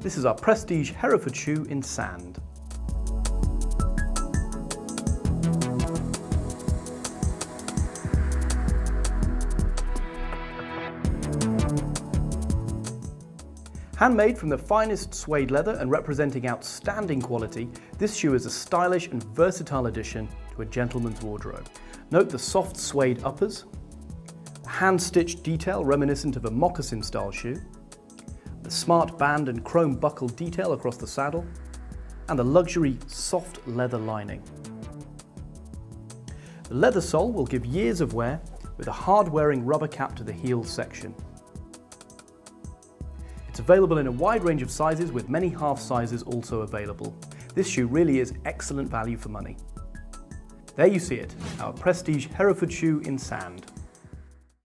This is our Prestige Hereford shoe in sand. Handmade from the finest suede leather and representing outstanding quality, this shoe is a stylish and versatile addition to a gentleman's wardrobe. Note the soft suede uppers, hand-stitched detail reminiscent of a moccasin style shoe, the smart band and chrome buckle detail across the saddle, and the luxury soft leather lining. The leather sole will give years of wear with a hard-wearing rubber cap to the heel section. It's available in a wide range of sizes with many half sizes also available. This shoe really is excellent value for money. There you see it, our Prestige Hereford shoe in sand.